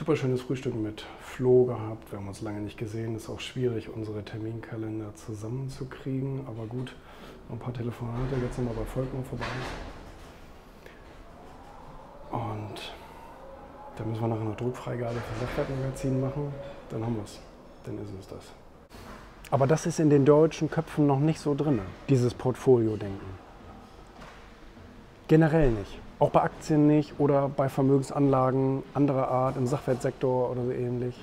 super schönes Frühstück mit Flo gehabt. Wir haben uns lange nicht gesehen. Ist auch schwierig, unsere Terminkalender zusammenzukriegen. Aber gut, ein paar Telefonate. Jetzt wir bei Volkmann vorbei. Und dann müssen wir nachher noch Druckfreigabe für Sachwertmagazin machen. Dann haben wir es. Dann ist es das. Aber das ist in den deutschen Köpfen noch nicht so drin, dieses Portfolio-Denken. Generell nicht. Auch bei Aktien nicht oder bei Vermögensanlagen anderer Art, im Sachwertsektor oder so ähnlich.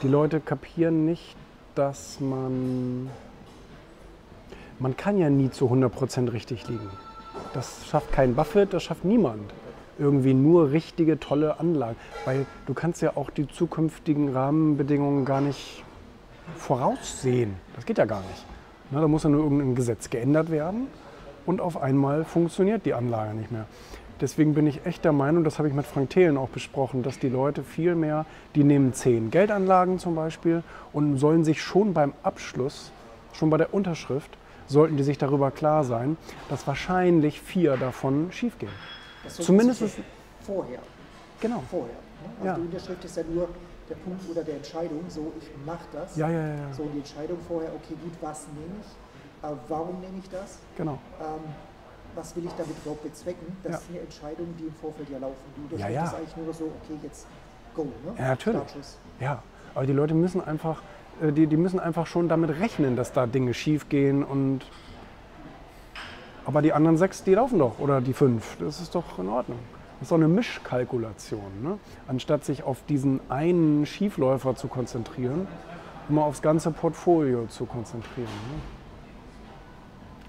Die Leute kapieren nicht, dass man. Man kann ja nie zu 100% richtig liegen. Das schafft kein Buffett, das schafft niemand. Irgendwie nur richtige, tolle Anlagen. Weil du kannst ja auch die zukünftigen Rahmenbedingungen gar nicht voraussehen. Das geht ja gar nicht. Na, da muss ja nur irgendein Gesetz geändert werden und auf einmal funktioniert die Anlage nicht mehr. Deswegen bin ich echt der Meinung, das habe ich mit Frank Thelen auch besprochen, dass die Leute viel mehr, die nehmen zehn Geldanlagen zum Beispiel und sollen sich schon beim Abschluss, schon bei der Unterschrift, sollten die sich darüber klar sein, dass wahrscheinlich vier davon schiefgehen. Zumindest vorher. Genau. Vorher. Ne? Also Ja. die Unterschrift ist ja nur der Punkt oder der Entscheidung, so ich mache das. Ja, ja, ja, ja. So die Entscheidung vorher, okay, gut, was nehme ich? Äh, warum nehme ich das? Genau. Ähm, was will ich damit überhaupt bezwecken? Das Ja. sind ja Entscheidungen, die im Vorfeld ja laufen. Ja, Unterschrift ja. ist eigentlich nur so, okay, jetzt go. Ne? Ja, natürlich. Startschuss. Ja, aber die Leute müssen einfach, äh, die, die müssen einfach schon damit rechnen, dass da Dinge schief gehen und aber die anderen sechs, die laufen doch oder die fünf, das ist doch in Ordnung. Das ist doch eine Mischkalkulation, ne? anstatt sich auf diesen einen Schiefläufer zu konzentrieren, immer aufs ganze Portfolio zu konzentrieren.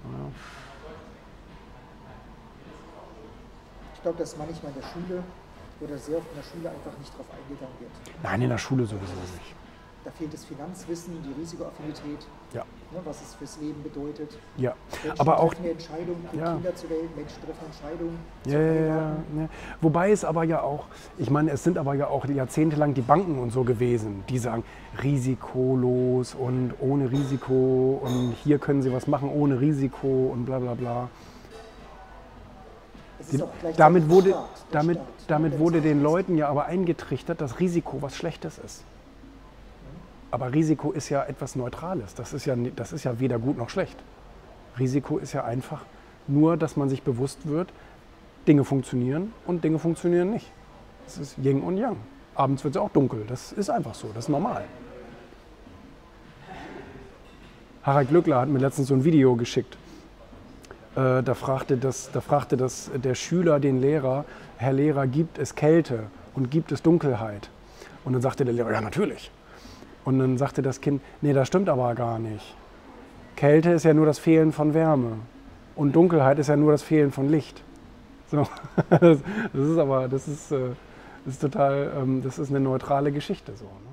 Ne? Ja. Ich glaube, dass manchmal in der Schule oder sehr oft in der Schule einfach nicht drauf eingegangen wird. Nein, in der Schule sowieso nicht. Da fehlt das Finanzwissen, die Risikoaffinität, Ja, ne, was es fürs Leben bedeutet. ja. Menschen aber auch treffen eine Entscheidung, bringen Ja. Kinder zur Welt, Menschen treffen Entscheidungen. Ja, zu ja, ja. Wobei es aber ja auch, ich meine, es sind aber ja auch jahrzehntelang die Banken und so gewesen, die sagen, risikolos und ohne Risiko und hier können sie was machen ohne Risiko und bla bla bla. Die, damit wurde, Staat, damit, Staat, damit wurde den. Leuten ja aber eingetrichtert, dass Risiko was Schlechtes ist. Aber Risiko ist ja etwas Neutrales. Das ist ja, das ist ja weder gut noch schlecht. Risiko ist ja einfach nur, dass man sich bewusst wird, Dinge funktionieren und Dinge funktionieren nicht. Das ist Yin und Yang. Abends wird es auch dunkel. Das ist einfach so. Das ist normal. Harald Glückler hat mir letztens so ein Video geschickt. Äh, da, fragte das, da fragte das der Schüler den Lehrer, Herr Lehrer, gibt es Kälte und gibt es Dunkelheit? Und dann sagte der Lehrer, ja natürlich. Und dann sagte das Kind, nee, das stimmt aber gar nicht. Kälte ist ja nur das Fehlen von Wärme und Dunkelheit ist ja nur das Fehlen von Licht. So, das ist aber, das ist, äh, das ist total, ähm, das ist eine neutrale Geschichte so. Ne?